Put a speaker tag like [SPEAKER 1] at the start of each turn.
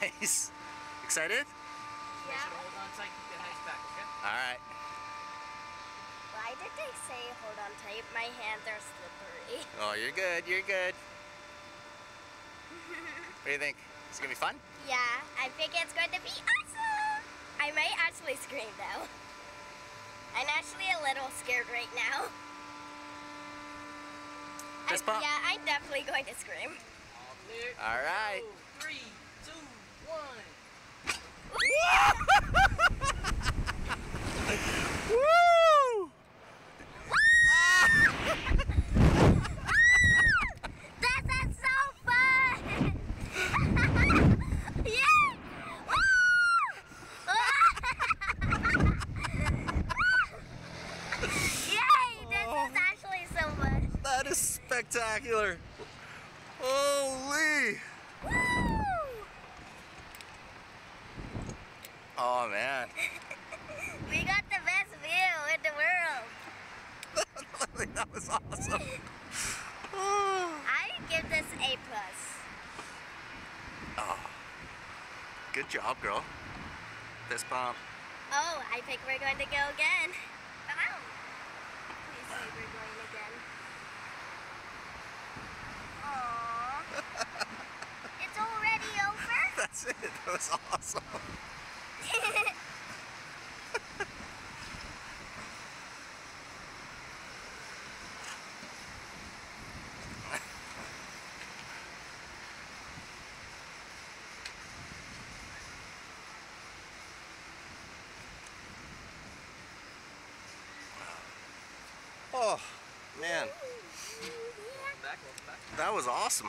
[SPEAKER 1] Nice. Excited?
[SPEAKER 2] Yeah.
[SPEAKER 3] Hold on tight, keep your hands back, okay?
[SPEAKER 1] All right.
[SPEAKER 2] Why did they say hold on tight? My hands are slippery.
[SPEAKER 1] Oh, you're good. You're good. what do you think? Is it gonna be fun?
[SPEAKER 2] Yeah, I think it's going to be awesome. I might actually scream though. I'm actually a little scared right now.
[SPEAKER 1] Fist
[SPEAKER 2] I, yeah, I'm definitely going to scream.
[SPEAKER 3] All.
[SPEAKER 1] All right.
[SPEAKER 3] Go. Three, two, one.
[SPEAKER 1] Woo!
[SPEAKER 2] This is so fun! Yay! Yay! This is actually so fun.
[SPEAKER 1] That is spectacular. Holy!
[SPEAKER 2] Woo!
[SPEAKER 1] Oh man.
[SPEAKER 2] We got the best view in the world.
[SPEAKER 1] that was awesome. Oh.
[SPEAKER 2] I give this A plus. Ah.
[SPEAKER 1] Good job, girl. Fist bump.
[SPEAKER 2] Oh, I think we're going to go again. Ow. Please say we're going again. Aww. it's already over?
[SPEAKER 1] That's it. That was awesome. Oh, man.
[SPEAKER 3] Back, back.
[SPEAKER 1] That was awesome.